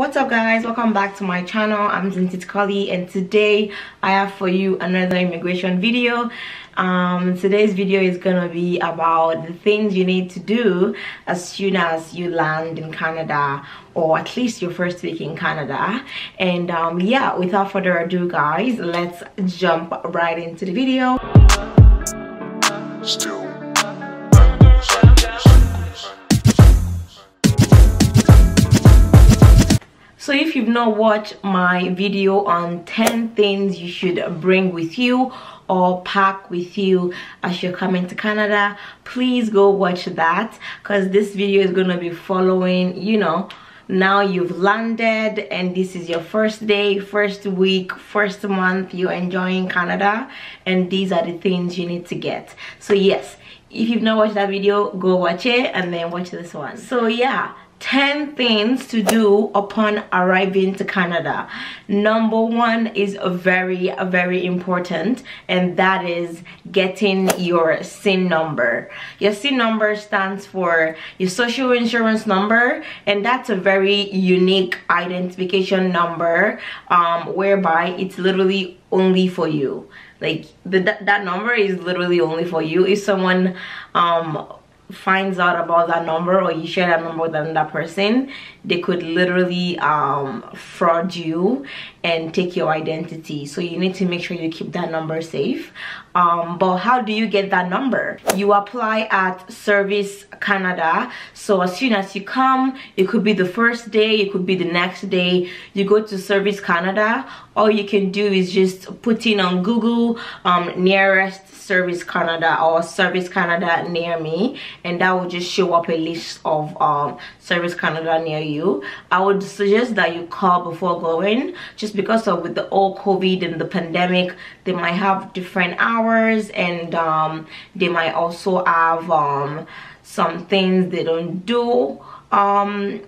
what's up guys? Welcome back to my channel. I'm Zintiat Kolly and today i have for you another immigration video. Um, today's video is gonna be about the things you need to do as soon as you land in Canada or at least your first week in Canada. And um, yeah without further ado guys let's jump right into the video. Still so if you've not watched my video on 10 things you should bring with you or pack with you as you're coming to Canada please go watch that because this video is gonna be following you know now you've landed and this is your first day first week first month you're enjoying Canada and these are the things you need to get. So yes if you've not watched that video go watch it and then watch this one. So yeah 10 things to do upon arriving to Canada. Number one is very, very important and that is getting your SIN number. Your SIN number stands for your social insurance number and that's a very unique identification number um, whereby it's literally only for you. Like the, that, that number is literally only for you. If someone um, finds out about that number or you share that number with another person they could literally um, fraud you and take your identity. So you need to make sure you keep that number safe. Um, but how do you get that number? You apply at service canada. So as soon as you come it could be the first day it could be the next day. You go to service canada. All you can do is just put in on google um, nearest service canada or service canada near me and that will just show up a list of um, service canada near you. I would suggest that you call before going just because of with the old covid and the pandemic they might have different hours and um, they might also have um, some things they don't do. Um,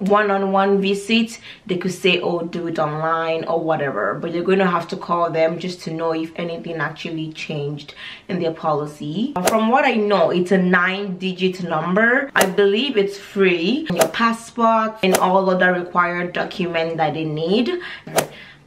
one-on-one -on -one visit they could say oh do it online or whatever. But you're going to have to call them just to know if anything actually changed in their policy. From what i know it's a nine digit number. I believe it's free. Your passport and all other required documents that they need.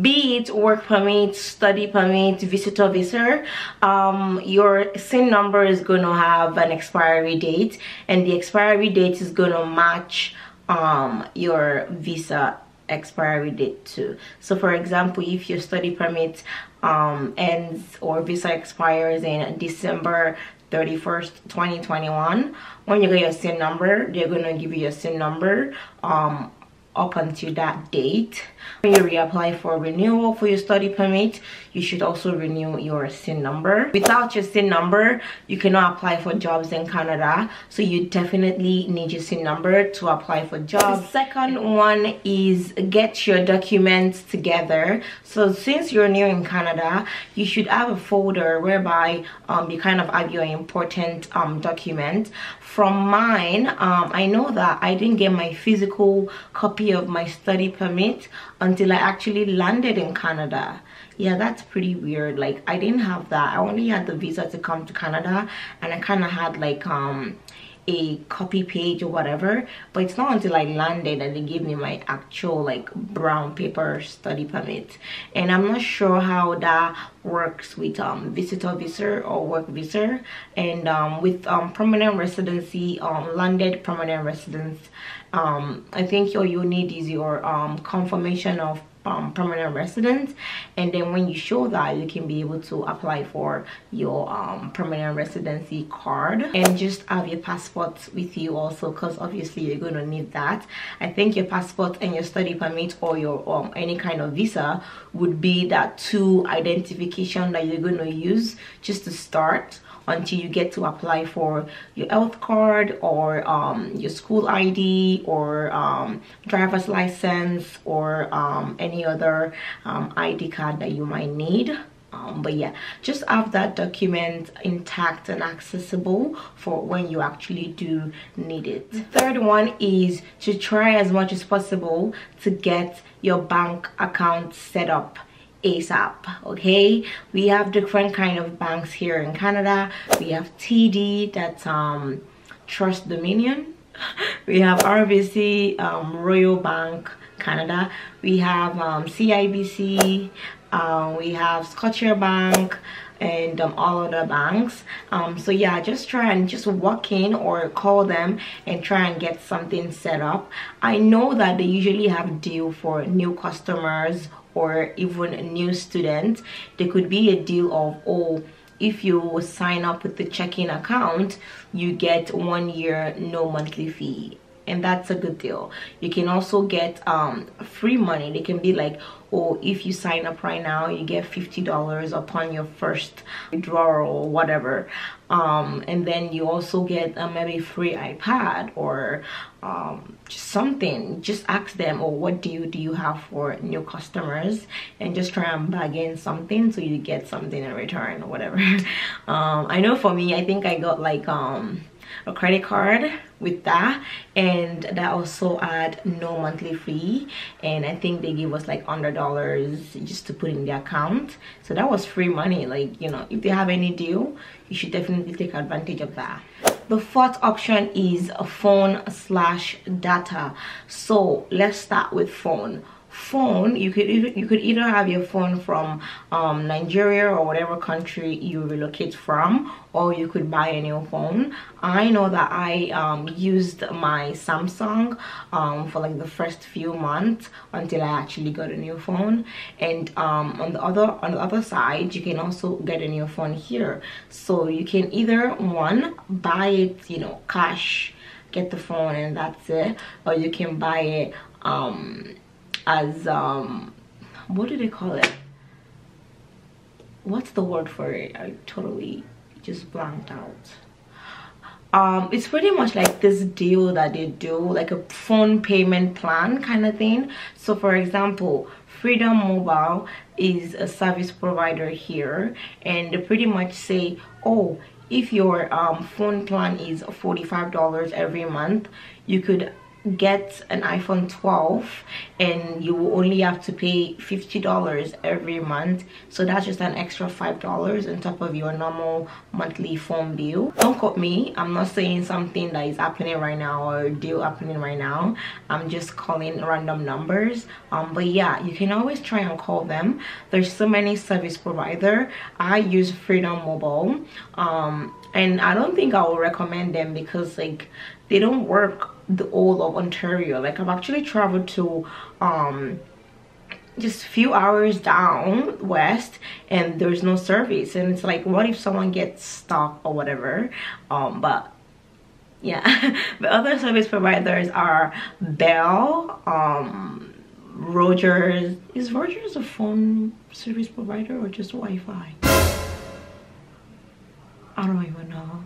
Be it work permit study permit visitor visa um, your sin number is going to have an expiry date and the expiry date is going to match um your visa expiry date too. So for example if your study permit um ends or visa expires in december 31st 2021 when you get your sin number they're gonna give you your sin number um up until that date. When you reapply for renewal for your study permit you should also renew your sin number. Without your sin number you cannot apply for jobs in canada. So you definitely need your sin number to apply for jobs. The second one is get your documents together. So since you're new in canada you should have a folder whereby um, you kind of have your important um, document from mine um, i know that i didn't get my physical copy of my study permit until i actually landed in canada. Yeah that's pretty weird. Like i didn't have that. I only had the visa to come to canada and i kind of had like um a copy page or whatever but it's not until i landed that they gave me my actual like brown paper study permit. And i'm not sure how that works with um visitor visa or work visa. And um with um permanent residency um landed permanent residence um i think all you need is your um confirmation of um, permanent residence. And then when you show that you can be able to apply for your um, permanent residency card. And just have your passport with you also because obviously you're going to need that. I think your passport and your study permit or your um, any kind of visa would be that two identification that you're going to use just to start until you get to apply for your health card or um, your school ID or um, driver's license or um, any other um, ID card that you might need. Um, but yeah just have that document intact and accessible for when you actually do need it. The third one is to try as much as possible to get your bank account set up asap okay? We have different kind of banks here in canada. We have td that's um trust dominion. We have RBC, um, Royal Bank, Canada. We have um, CIBC, um, we have Scotiabank, and um, all other banks. Um, so yeah just try and just walk in or call them and try and get something set up. I know that they usually have deal for new customers or even a new students there could be a deal of oh if you sign up with the checking account you get one year no monthly fee. And that's a good deal. You can also get um, free money. They can be like oh if you sign up right now you get $50 upon your first withdrawal or whatever. Um, and then you also get a maybe free iPad or um, something. Just ask them or oh, what do you do you have for new customers? And just try and bag in something so you get something in return or whatever. Um, I know for me I think I got like um a credit card with that. And that also had no monthly fee. And i think they gave us like hundred dollars just to put in the account. So that was free money. Like you know if they have any deal you should definitely take advantage of that. The fourth option is a phone slash data. So let's start with phone phone you could you could either have your phone from um, Nigeria or whatever country you relocate from or you could buy a new phone. I know that I um, used my Samsung um, for like the first few months until I actually got a new phone. And um, on the other on the other side you can also get a new phone here. So you can either one buy it you know cash get the phone and that's it or you can buy it um as um what do they call it? What's the word for it? I totally just blanked out. Um it's pretty much like this deal that they do like a phone payment plan kind of thing. So for example freedom mobile is a service provider here and they pretty much say oh if your um, phone plan is $45 every month you could get an iphone 12 and you will only have to pay 50 dollars every month. So that's just an extra five dollars on top of your normal monthly phone bill. Don't quote me. I'm not saying something that is happening right now or deal happening right now. I'm just calling random numbers. Um but yeah you can always try and call them. There's so many service provider. I use freedom mobile. Um and i don't think i will recommend them because like they don't work the whole of Ontario. Like I've actually traveled to um just a few hours down west and there's no service. And it's like what if someone gets stuck or whatever? Um but yeah. The other service providers are bell um rogers. Is rogers a phone service provider or just wi-fi? I don't even know.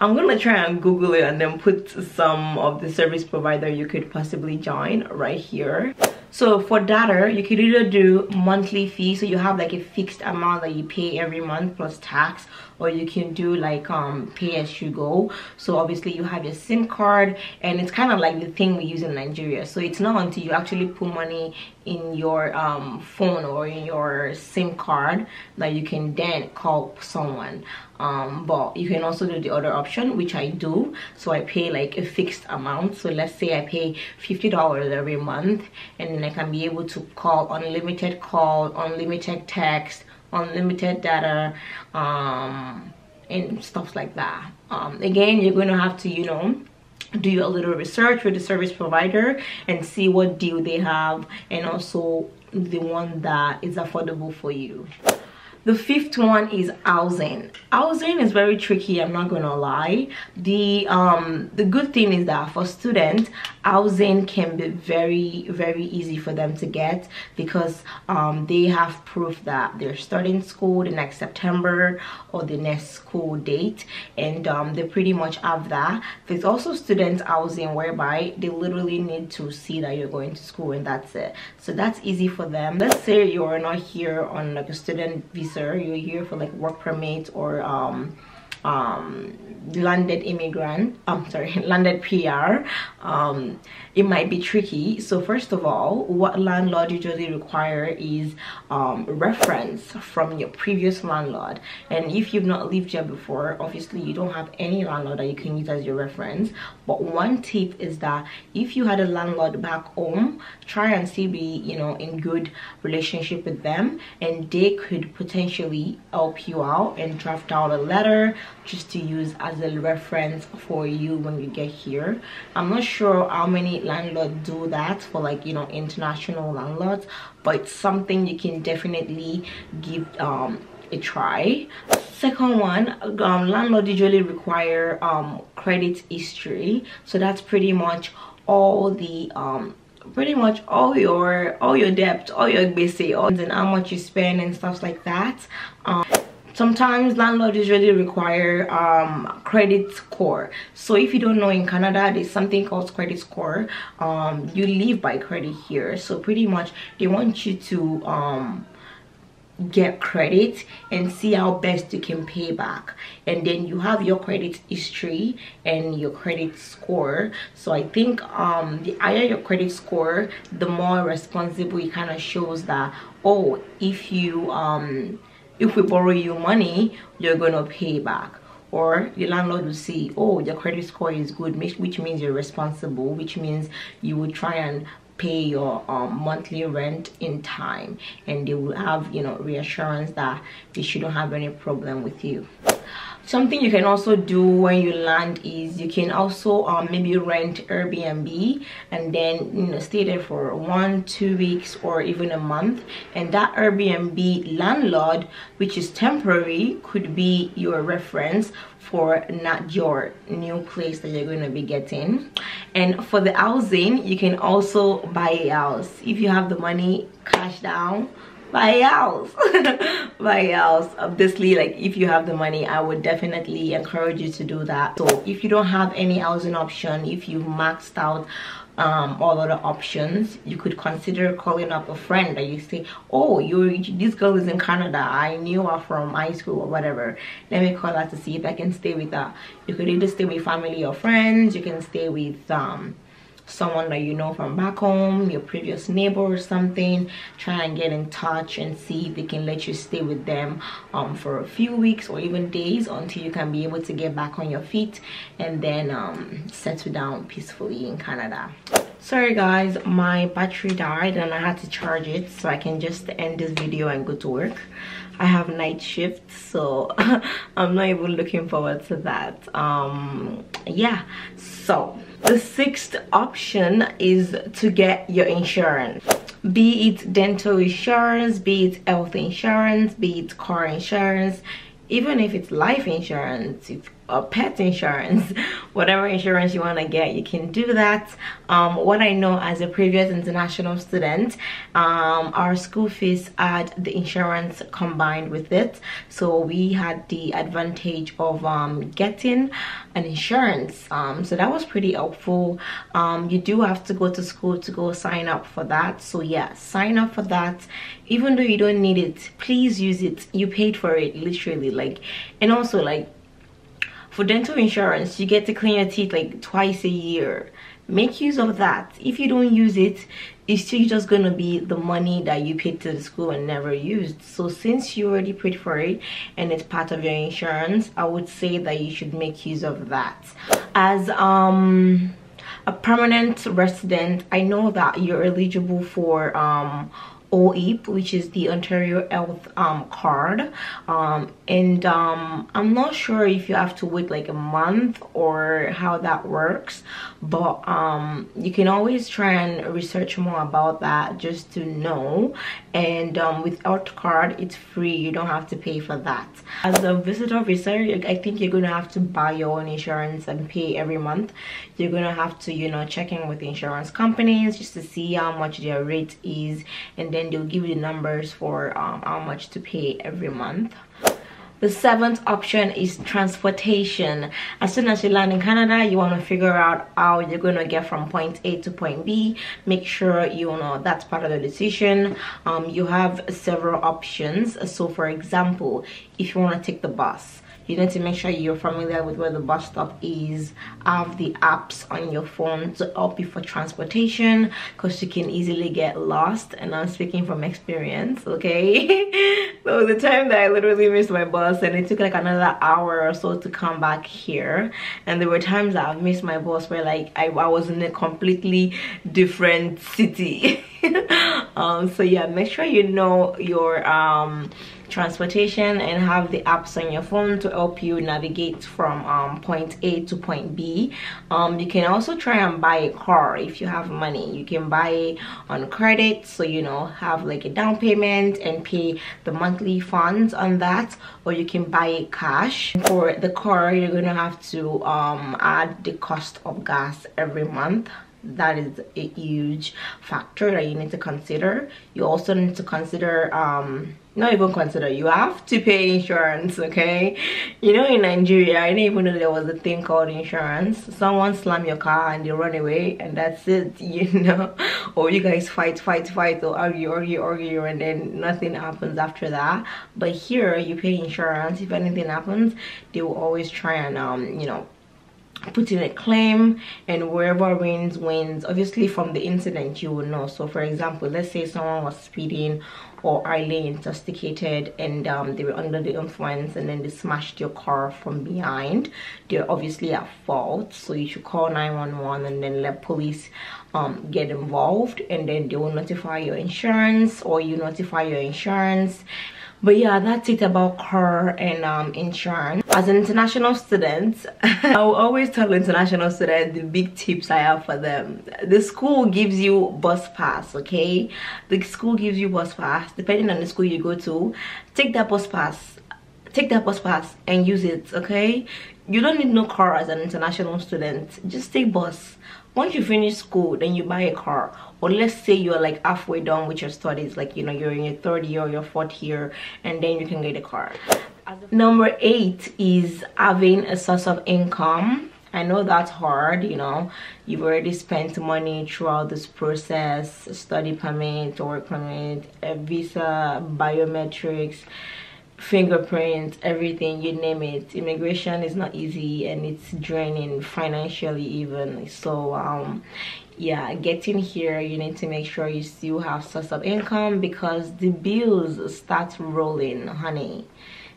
I'm gonna try and Google it and then put some of the service provider you could possibly join right here. So for data, you could either do monthly fee, so you have like a fixed amount that you pay every month plus tax, or you can do like um pay as you go. So obviously you have your sim card and it's kind of like the thing we use in nigeria. So it's not until you actually put money in your um, phone or in your sim card that you can then call someone. Um, but you can also do the other option which i do. So i pay like a fixed amount. So let's say i pay 50 dollars every month and then i can be able to call unlimited call unlimited text unlimited data um, and stuff like that. Um, again you're going to have to you know do a little research with the service provider and see what deal they have and also the one that is affordable for you the fifth one is housing. Housing is very tricky i'm not gonna lie. The um the good thing is that for students housing can be very very easy for them to get because um they have proof that they're starting school the next september or the next school date and um they pretty much have that. There's also student housing whereby they literally need to see that you're going to school and that's it. So that's easy for them. Let's say you're not here on like a student visa you're here for like work permit or um um landed immigrant i'm sorry landed pr um it might be tricky. So first of all what landlord usually require is um reference from your previous landlord. And if you've not lived here before obviously you don't have any landlord that you can use as your reference. But one tip is that if you had a landlord back home try and see be you know in good relationship with them and they could potentially help you out and draft out a letter just to use as a reference for you when you get here. I'm not sure how many landlords do that for like you know international landlords but it's something you can definitely give um a try. Second one um landlord usually require um credit history. So that's pretty much all the um pretty much all your all your debt all your basic and how much you spend and stuff like that. Um, sometimes landlords usually require um, credit score. So if you don't know in canada there's something called credit score. Um, you live by credit here. So pretty much they want you to um, get credit and see how best you can pay back. And then you have your credit history and your credit score. So i think um the higher your credit score the more responsible it kind of shows that oh if you um if we borrow you money you're gonna pay back. Or the landlord will see oh your credit score is good which means you're responsible which means you will try and pay your um, monthly rent in time. And they will have you know reassurance that they shouldn't have any problem with you something you can also do when you land is you can also um, maybe rent airbnb and then you know stay there for one two weeks or even a month. And that airbnb landlord which is temporary could be your reference for not your new place that you're going to be getting. And for the housing you can also buy a house. If you have the money cash down buy house buy house obviously like if you have the money i would definitely encourage you to do that. So if you don't have any housing option if you've maxed out um, all other options you could consider calling up a friend that you say oh you this girl is in canada. I knew her from high school or whatever. Let me call her to see if i can stay with her. You could either stay with family or friends. You can stay with um, someone that you know from back home your previous neighbor or something try and get in touch and see if they can let you stay with them um, for a few weeks or even days until you can be able to get back on your feet and then um, settle down peacefully in Canada sorry guys my battery died and I had to charge it so I can just end this video and go to work. I have night shift so I'm not even looking forward to that. Um yeah so the sixth option is to get your insurance. Be it dental insurance be it health insurance be it car insurance even if it's life insurance if uh, pet insurance whatever insurance you want to get you can do that. Um, what i know as a previous international student um, our school fees had the insurance combined with it. So we had the advantage of um, getting an insurance. Um, so that was pretty helpful. Um, you do have to go to school to go sign up for that. So yeah sign up for that. Even though you don't need it please use it. You paid for it literally. Like and also like for dental insurance you get to clean your teeth like twice a year. Make use of that. If you don't use it it's still just gonna be the money that you paid to the school and never used. So since you already paid for it and it's part of your insurance i would say that you should make use of that. As um a permanent resident i know that you're eligible for um OHIP, which is the Ontario Health um, card. Um, and um, I'm not sure if you have to wait like a month or how that works, but um, you can always try and research more about that just to know. And um, with card, it's free. You don't have to pay for that. As a visitor visa, I think you're going to have to buy your own insurance and pay every month. You're going to have to, you know, check in with insurance companies just to see how much their rate is and then they'll give you the numbers for um, how much to pay every month. The seventh option is transportation. As soon as you land in canada you want to figure out how you're going to get from point a to point b. Make sure you know that's part of the decision. Um, you have several options. So for example if you want to take the bus you need to make sure you're familiar with where the bus stop is have the apps on your phone to help you for transportation because you can easily get lost. And i'm speaking from experience okay? So the time that i literally missed my bus and it took like another hour or so to come back here. And there were times that i've missed my bus where like i, I was in a completely different city. Um so yeah make sure you know your um transportation and have the apps on your phone to help you navigate from um, point A to point B. Um, you can also try and buy a car if you have money. You can buy it on credit so you know have like a down payment and pay the monthly funds on that or you can buy it cash. For the car you're gonna have to um, add the cost of gas every month that is a huge factor that you need to consider you also need to consider um not even consider. You have to pay insurance okay? You know in nigeria i didn't even know there was a thing called insurance. Someone slam your car and they run away and that's it you know? Or you guys fight fight fight or argue argue argue and then nothing happens after that. But here you pay insurance. If anything happens they will always try and um you know put in a claim and wherever wins wins. Obviously from the incident you will know. So for example let's say someone was speeding or highly intoxicated and um, they were under the influence and then they smashed your car from behind. They're obviously at fault so you should call 911 and then let police um, get involved and then they will notify your insurance or you notify your insurance but yeah that's it about car and um, insurance. As an international student i will always tell international students the big tips i have for them. The school gives you bus pass okay? The school gives you bus pass depending on the school you go to take that bus pass take that bus pass and use it okay? You don't need no car as an international student. Just take bus. Once you finish school then you buy a car or let's say you're like halfway done with your studies like you know you're in your third year or your fourth year and then you can get a car number eight is having a source of income I know that's hard, you know. You've already spent money throughout this process, study permit, work permit, a visa, biometrics, fingerprints, everything, you name it. Immigration is not easy and it's draining financially even. So um yeah getting here you need to make sure you still have source of income because the bills start rolling honey.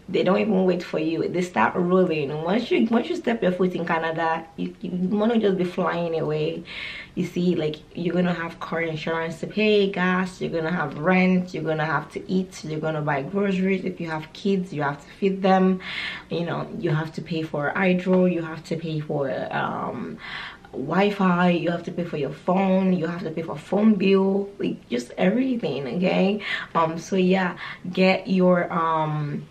They don't even wait for you. They start rolling. Once you once you step your foot in canada you, you want to just be flying away. You see like you're gonna have car insurance to pay gas you're gonna have rent you're gonna have to eat you're gonna buy groceries. If you have kids you have to feed them. You know you have to pay for hydro you have to pay for um Wi-Fi, you have to pay for your phone, you have to pay for phone bill, like just everything, okay? Um, so yeah, get your um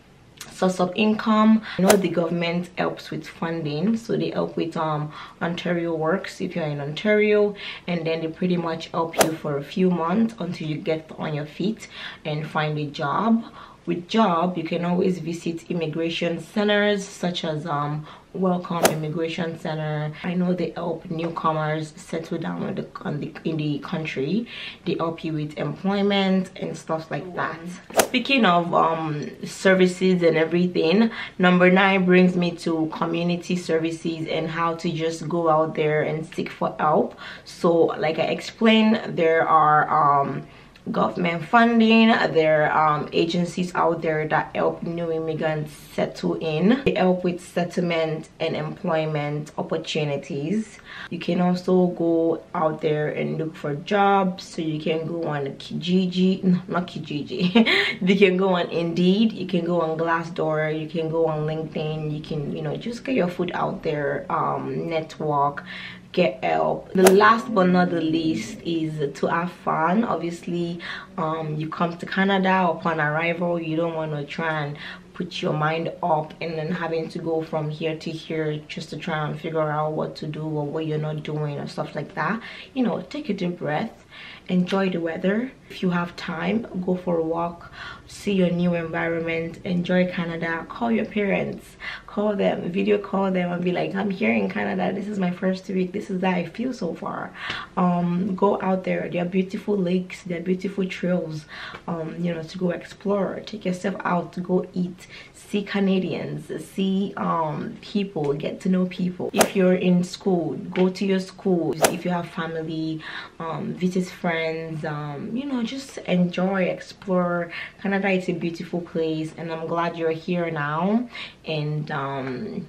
source of income. I know the government helps with funding, so they help with um Ontario Works if you're in Ontario, and then they pretty much help you for a few months until you get on your feet and find a job with job you can always visit immigration centers such as um welcome immigration center. I know they help newcomers settle down in the, the, in the country. They help you with employment and stuff like that. Speaking of um services and everything number nine brings me to community services and how to just go out there and seek for help. So like i explained there are um government funding. There are um, agencies out there that help new immigrants settle in. They help with settlement and employment opportunities. You can also go out there and look for jobs. So you can go on kijiji no, not kijiji. You can go on indeed. You can go on glassdoor. You can go on linkedin. You can you know just get your foot out there um network get help. The last but not the least is to have fun. Obviously um you come to canada upon arrival you don't want to try and put your mind up and then having to go from here to here just to try and figure out what to do or what you're not doing or stuff like that. You know take a deep breath enjoy the weather. If you have time go for a walk see your new environment enjoy canada. Call your parents. Call them video call them and be like i'm here in canada. This is my first week. This is how i feel so far. Um go out there. There are beautiful lakes. There are beautiful trails um you know to go explore. Take yourself out. To go eat. See canadians. See um people. Get to know people. If you're in school go to your school if you have family um visit friends um you know just enjoy explore canada is a beautiful place and i'm glad you're here now and um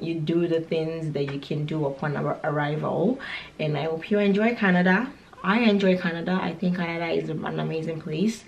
you do the things that you can do upon our arrival and i hope you enjoy canada. I enjoy canada. I think canada is an amazing place